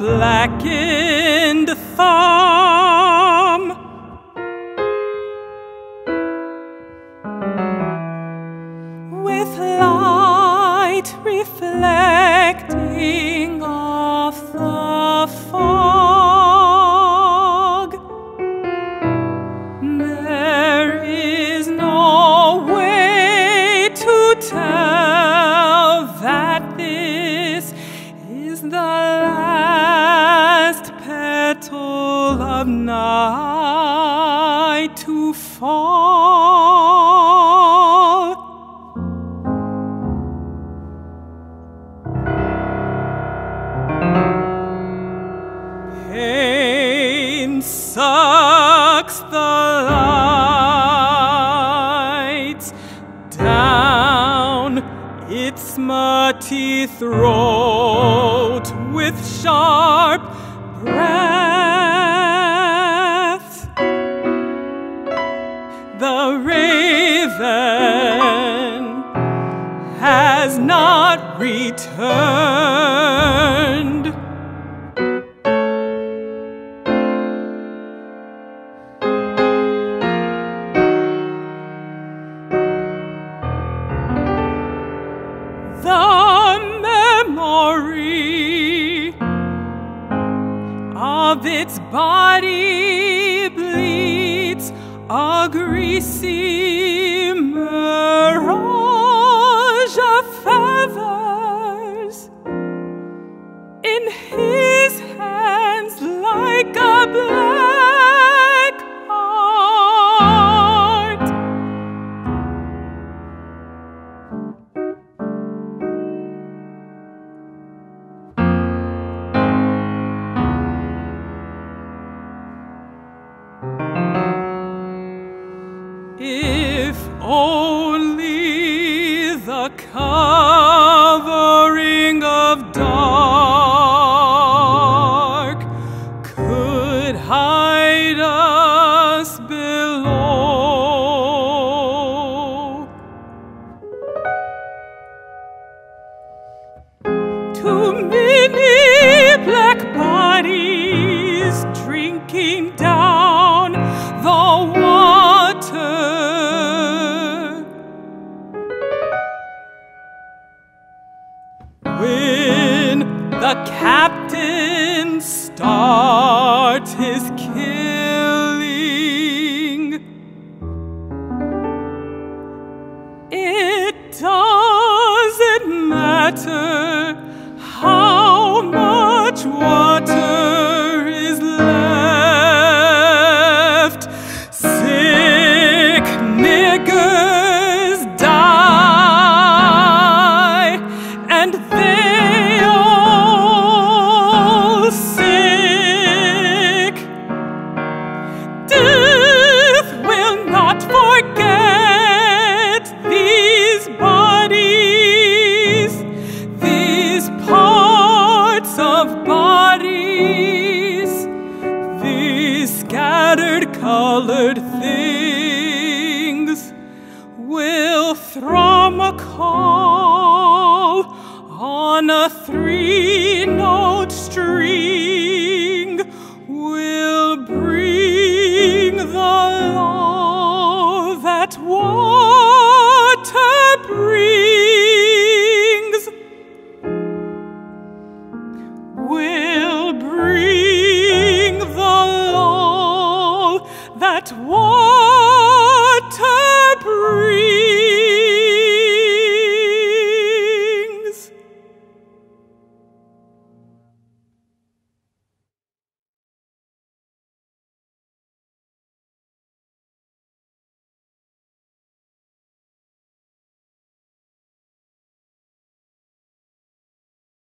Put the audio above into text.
Blackened. Its smutty throat with sharp breath. The raven has not returned. Of its body bleeds a greasy If only the covering of dark could hide us below. Too many black bodies drinking down the captain starts his killing, it doesn't matter how much water colored things will thrum a call That water breathe.